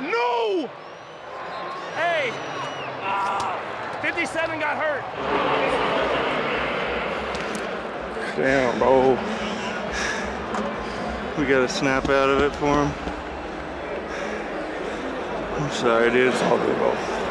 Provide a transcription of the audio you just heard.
No! Hey! Ah, 57 got hurt. Damn, bro. We gotta snap out of it for him. I'm sorry, dude. It's all good, bro.